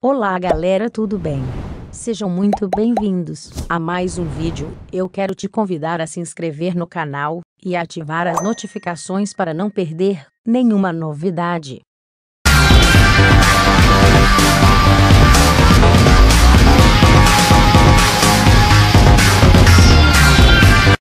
Olá galera, tudo bem? Sejam muito bem-vindos a mais um vídeo. Eu quero te convidar a se inscrever no canal e ativar as notificações para não perder nenhuma novidade.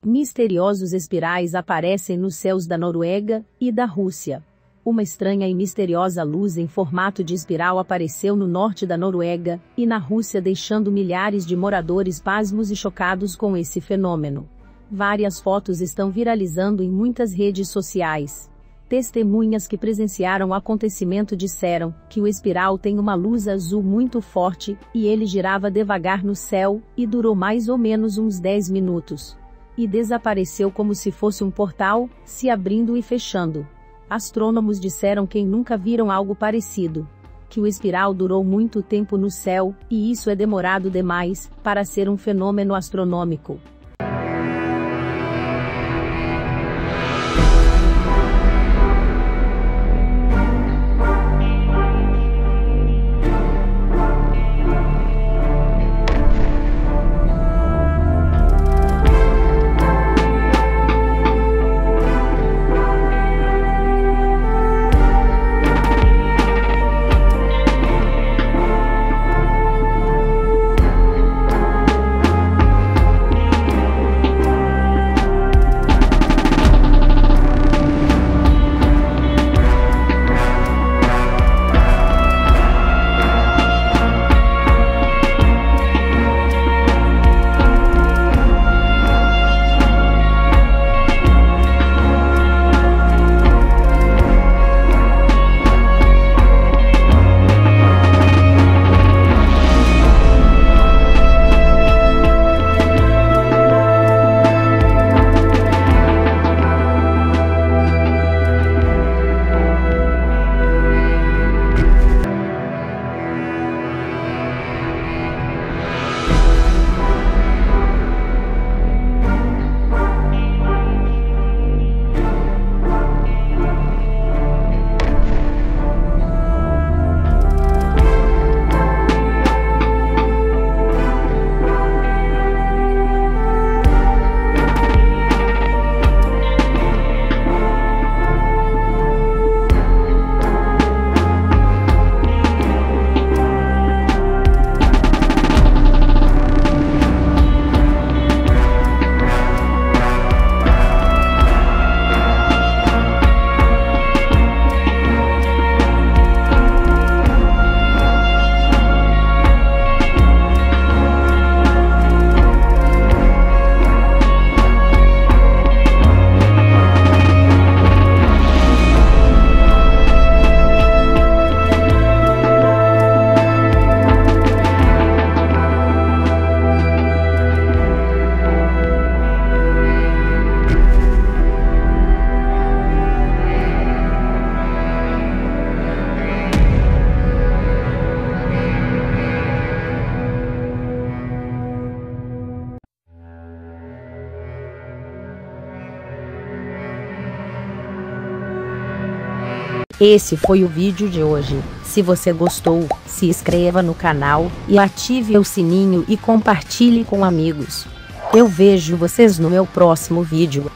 Misteriosos espirais aparecem nos céus da Noruega e da Rússia. Uma estranha e misteriosa luz em formato de espiral apareceu no norte da Noruega e na Rússia, deixando milhares de moradores pasmos e chocados com esse fenômeno. Várias fotos estão viralizando em muitas redes sociais. Testemunhas que presenciaram o acontecimento disseram que o espiral tem uma luz azul muito forte e ele girava devagar no céu e durou mais ou menos uns 10 minutos. E desapareceu como se fosse um portal, se abrindo e fechando. Astrônomos disseram que nunca viram algo parecido. Que o espiral durou muito tempo no céu, e isso é demorado demais para ser um fenômeno astronômico. Esse foi o vídeo de hoje. Se você gostou, se inscreva no canal e ative o sininho e compartilhe com amigos. Eu vejo vocês no meu próximo vídeo.